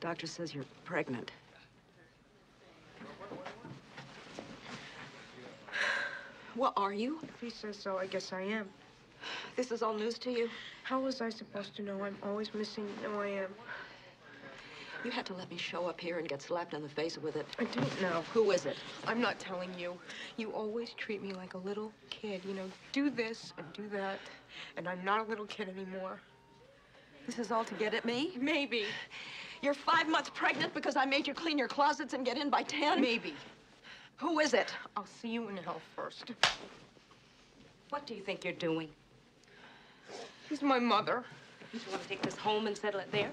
Doctor says you're pregnant. What are you? If he says so, I guess I am. This is all news to you? How was I supposed to know? I'm always missing. No, I am. You had to let me show up here and get slapped in the face with it. I don't know. Who is it? I'm not telling you. You always treat me like a little kid. You know, do this and do that. And I'm not a little kid anymore. This is all to get at me? Maybe. You're five months pregnant because I made you clean your closets and get in by ten? Maybe. Who is it? I'll see you in hell first. What do you think you're doing? He's my mother. Do you want to take this home and settle it there?